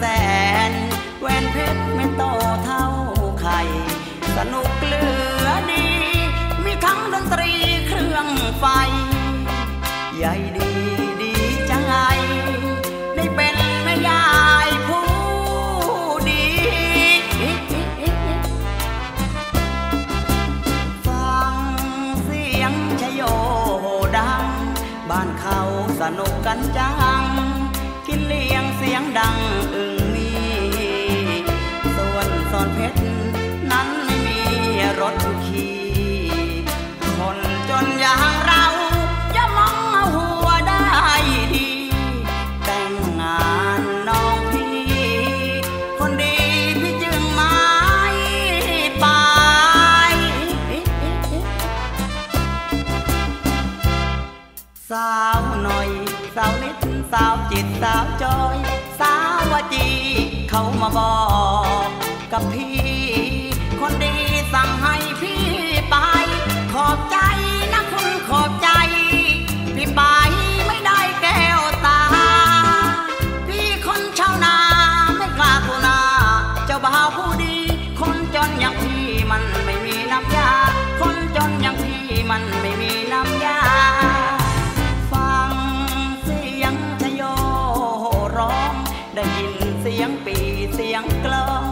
แสนแหวนเพชรไม่โตเท่าไข่สนุกเหลือดี มีทั้งดนตรีเครื่องไฟ ใหญ่ดีดีจังไงได้เป็นแม่ยายผู้ดี ฟังเสียงชโยดัง บ้านเขาสนุกกันจังกินเลี้ยงเสียงดัง สาวหน่อย สาวนิดสาวจิตสาวจอย สาววจีเขามาบอกกับพี่ คนดีสั่งให้พี่ไปขอบใจ สียงปีเสียงกลอง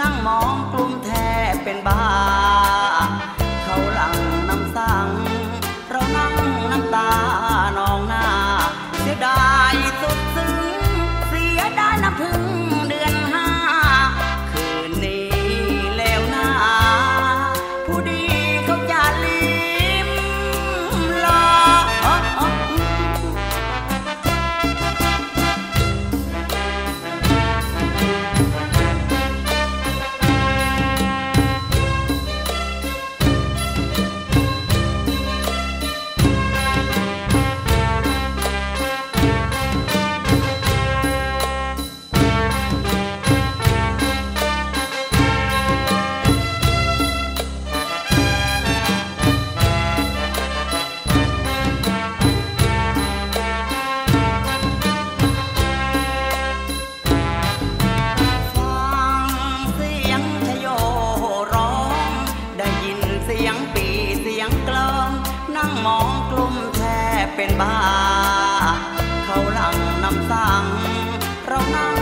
นั่งมองกลุ่มแทบเป็นบ้าเขา เป็นบ้า เขาหลังนำสังเรานั่ง